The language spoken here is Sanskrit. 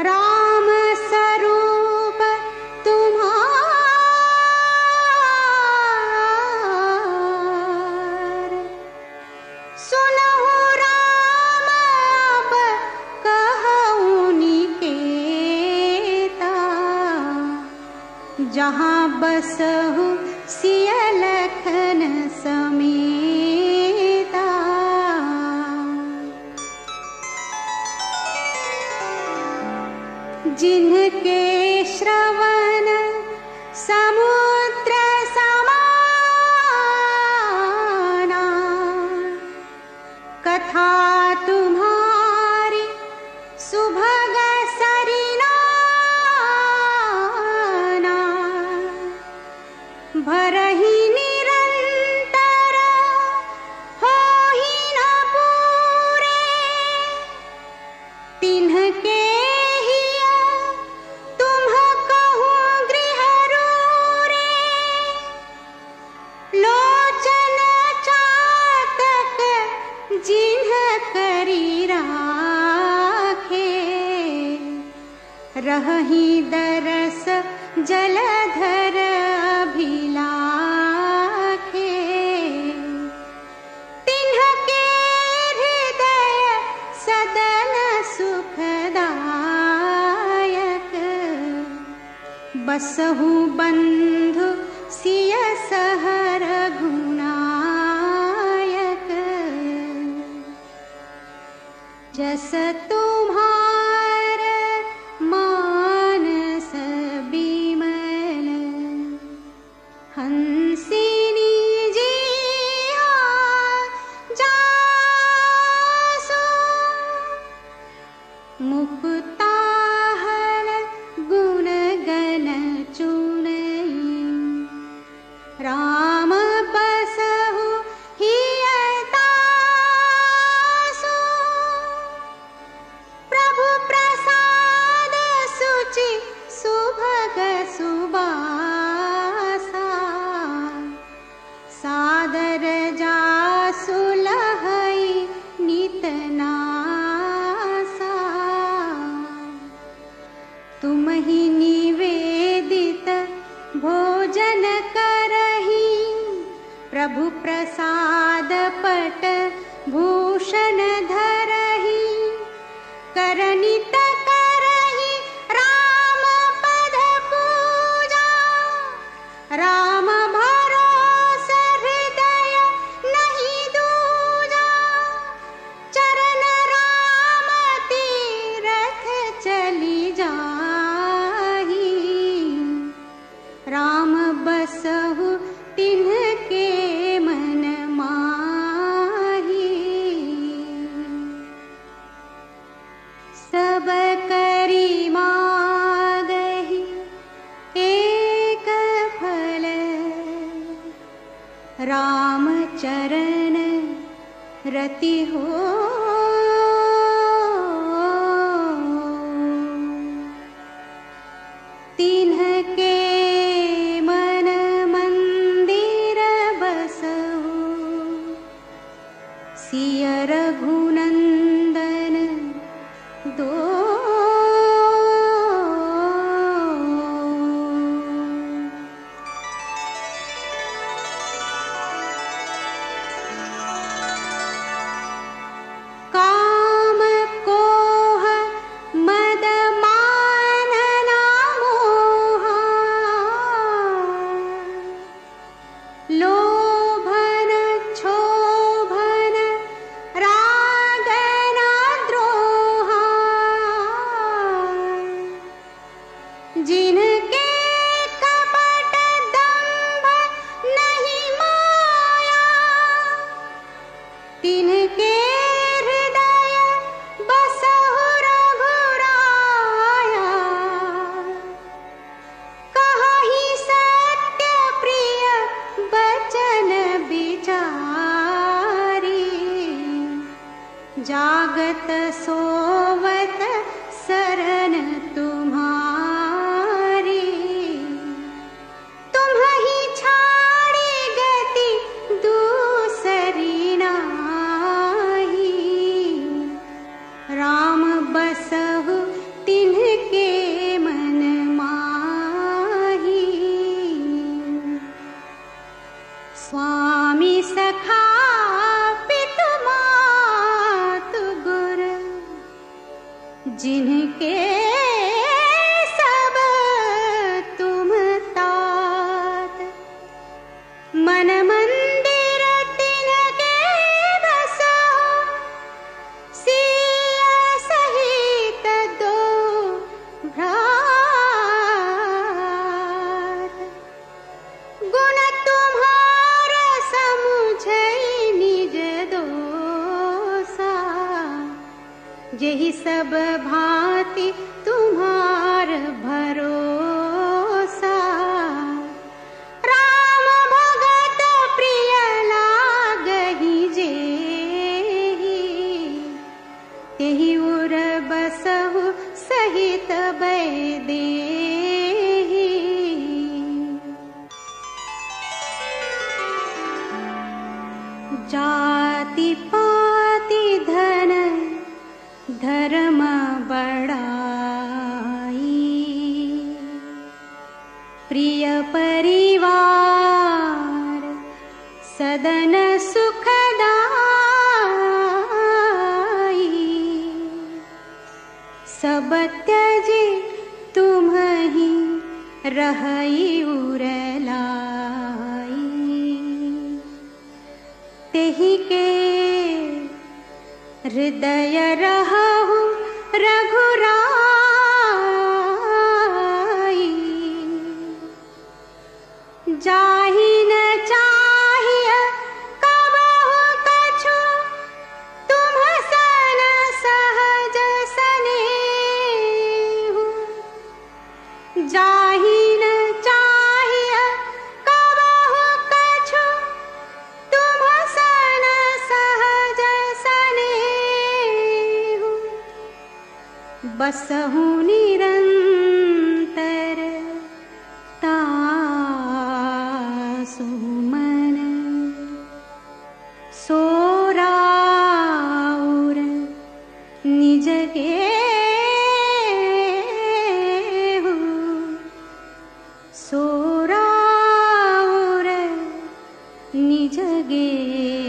राम अब कहूँ निकेता। जहाँ बसहु सिय लखन समेता जिनके श्रवण समुद्र समाना। कथा तुम्हारी सुभग सरिनाना भरहि दरस जलधर अभिलाखे। तिन्हके हृदय सदन सुखदायक। बसहु बंधु सिय सहर गुनायक जस तुम्हार 木炭 प्रभु राम चरण रति हो। तिन्हके मन मंदिर बसहु। सिय रघुनंदन जिनके सब तुम तात। मन मंदिर यही सब भांति धर्म बड़ाई प्रिय परिवार सदन सुखदाई। सब त्यजी तुम ही रहई उरलाई। तेहि के हृदय रहु रघुराई बसहु निरंतर तासु मन। सोराउर निज गेहु। सोराउर निज गेहु